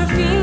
morphine